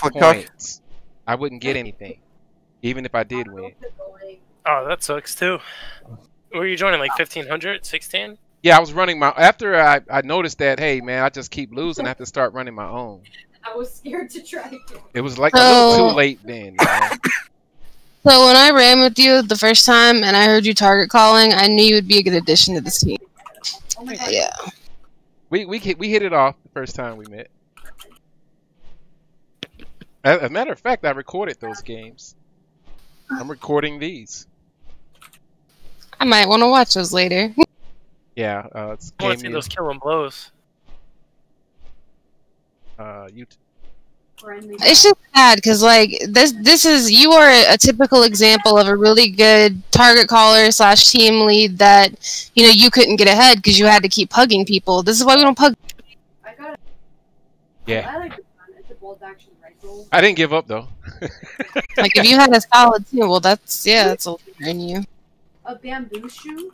for cock. points. I wouldn't get anything, even if I did win. Oh, that sucks too. Were you joining like 1500, 16? Yeah, I was running my. After I, I noticed that, hey man, I just keep losing. I have to start running my own. I was scared to try again. It was like a little too late then. So when I ran with you the first time and I heard you target calling, I knew you would be a good addition to this team. Oh my god. Yeah. we we we hit it off the first time we met. As as a matter of fact, I recorded those games. I'm recording these. I might want to watch those later. Yeah, uh, it's I want to see those killing blows. uh, YouTube. Friendly. It's just sad because like this this is you are a typical example of a really good target caller slash team lead that you know you couldn't get ahead because you had to keep pugging people. This is why we don't pug. I got it. Yeah, I like this one. It's a bolt action rifle. I didn't give up though. Like if you had a solid team, well that's yeah that's a leader in you. A bamboo shoe.